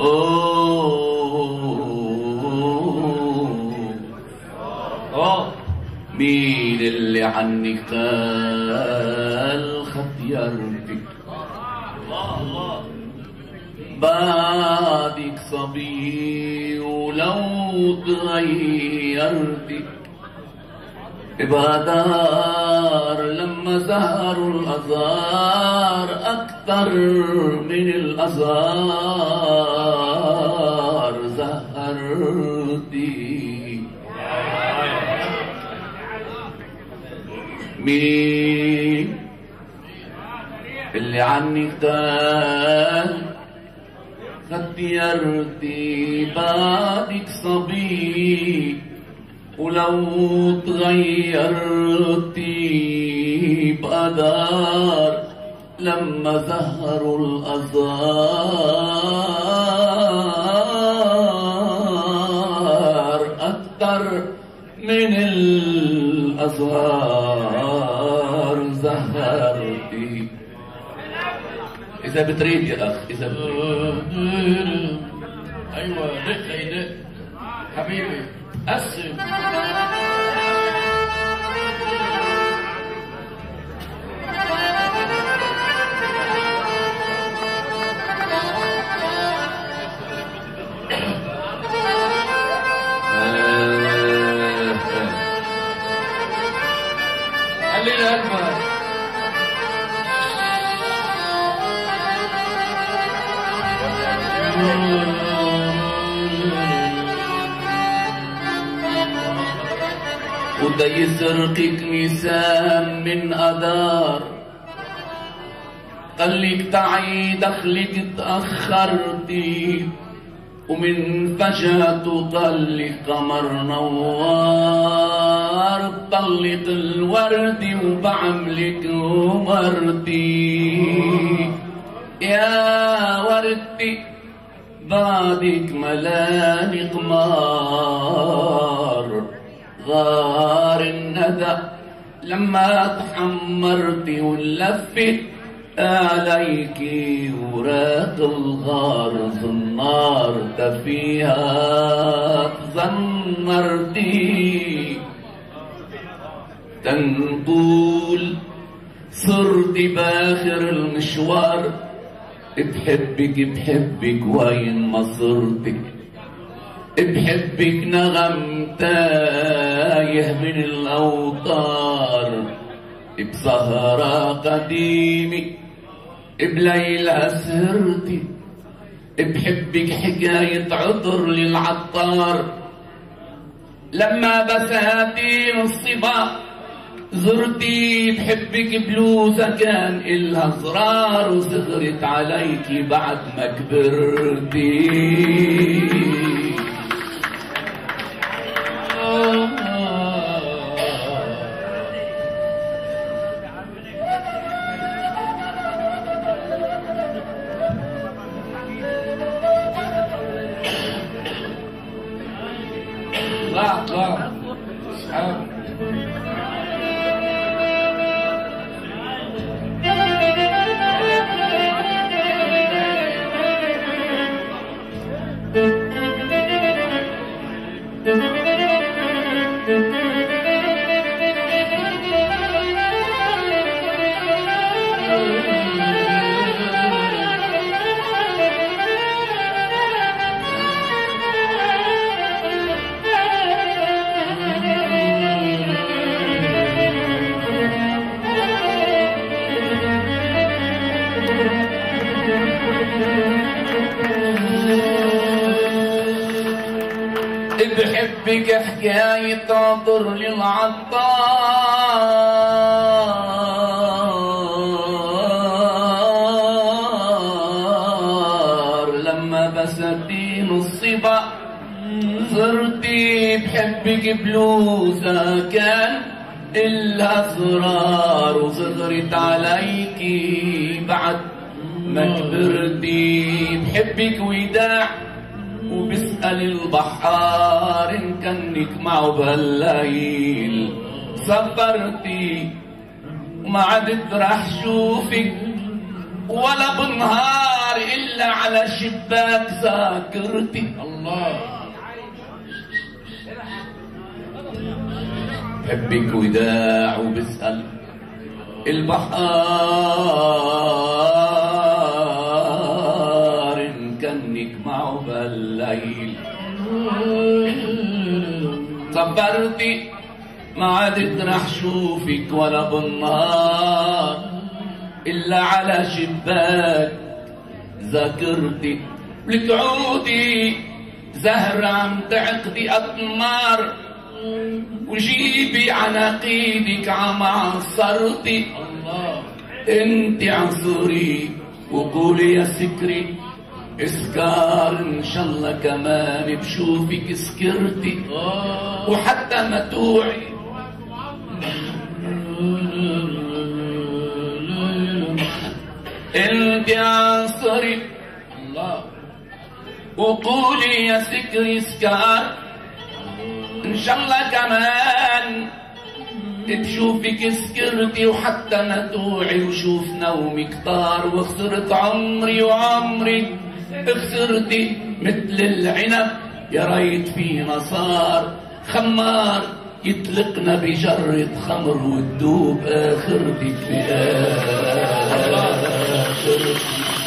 أوه. آه مين اللي عنك قال خطيرتك الله الله بعدك صبي ولو تغيرتك بهدار لما زهروا الأزهار أكتر من الأزهار زهرتي مين اللي عنك قال خطيرتي بعدك صبي ولو تغيرتي بقدر لما زهروا الأزهار أكتر من الأزهار زهرتي إذا بتريد يا أخ إذا بتريد. أيوه دق يدق حبيبي قسم خلينا اجمل وده نسام من أدار. قالك تعي دخلك تأخرتي ومن فجأته قالك قمر نوار طلق الورد وبعملك وردي. يا وردي بعدك ملاني قمار غار الندى لما تحمرتي ولفت عليك وراق الغار النار فيها تزمرتي تنقول صرت باخر المشوار. بحبك بحبك وين ما صرتك. بحبك نغم تايه من الأوطار بسهرة قديمة بليلة سهرتي بحبك حكاية عطر للعطار. لما بساتين الصبا زرتي بحبك بلوزة كان إلها زرار وصغرت عليكي بعد ما كبرتي. Wow. بحبك حكاية عطر للعطار. لما بستين الصبا زرتي بحبك بلوزة كان الأسرار وصغرت عليكي بعد ما كبرتي بحبك وداع. وبسأل البحار إن كانك معه بهالليل. سافرتي وما عدت راح شوفك ولا بنهار إلا على شباك ذاكرتي. الله. بحبك وداع وبسأل البحار. ما عدت رح شوفك ولا بالنهار إلا على شباك ذاكرتي لك عودي زهرة عم تعقدي أطمار وجيبي عناقيدك عم عصرتي. انت عصري وقولي يا سكري. اسكار إن شاء الله كمان بشوفك سكرتي. وحتى ما توعي. انت عصري. الله. وقولي يا سكري سكار إن شاء الله كمان بشوفك سكرتي. وحتى ما توعي. وشوف نومك طار. وخسرت عمري وعمري. خسرتي مثل العنب. يا ريت فينا صار خمار يطلقنا بجرة خمر وتدوب آخرتك في آخرتي